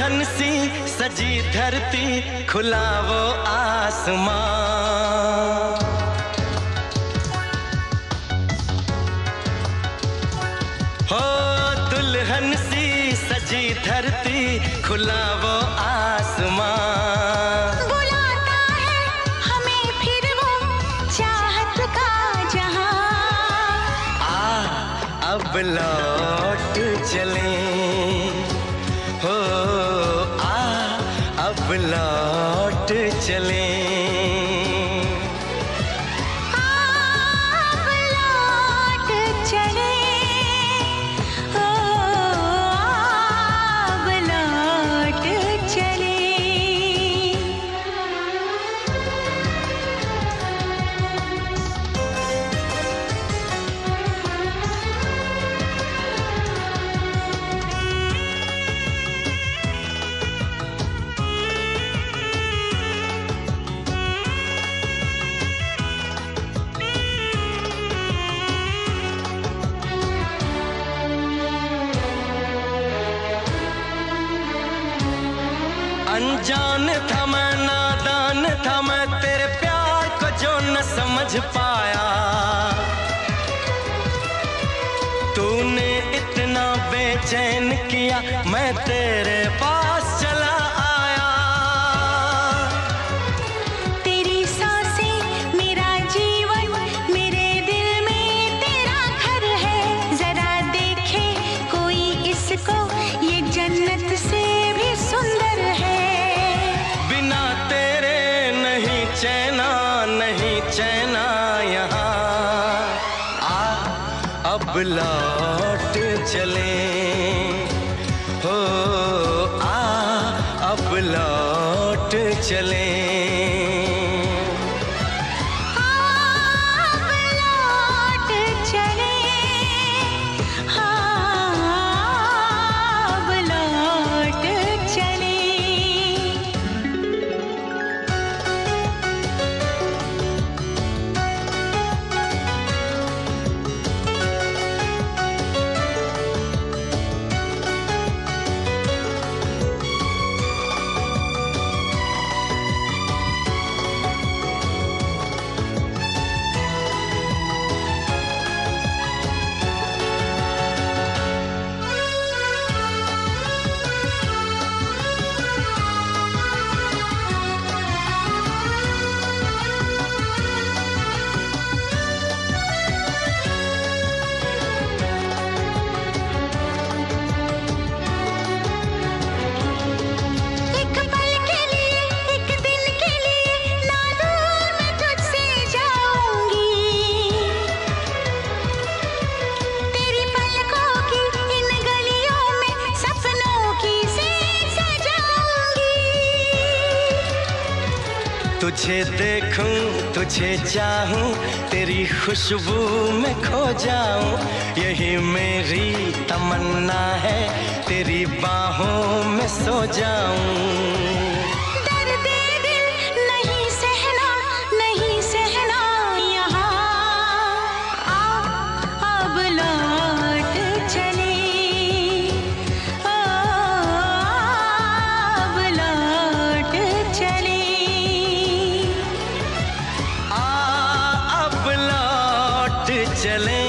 दुल्हन सी सजी धरती खुला वो आसमां। हो दुल्हन सी सजी धरती खुला वो आसमां। हमें फिर वो चाहत का जहाँ। आ अब लौट चले अब लौट चले। अनजान था मैं नादान था मैं तेरे प्यार को जो न समझ पाया। तूने इतना बेचैन किया चैना नहीं चैना यहाँ। आ अब लौट चले। हो आ अब लौट चले। तुझे देखूँ, तुझे चाहूँ, तेरी खुशबू में खो जाऊँ। यही मेरी तमन्ना है, तेरी बाहों में सो जाऊँ। चले।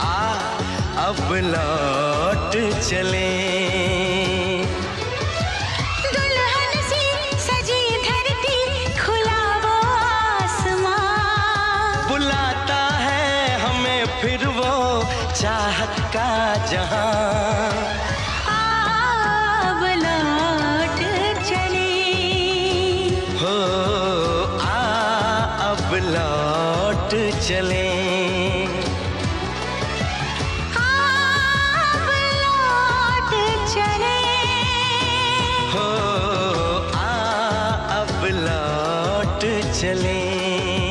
आ अब लौट चले। दुल्हन सी सजी चले। हो आ अब लौट चले।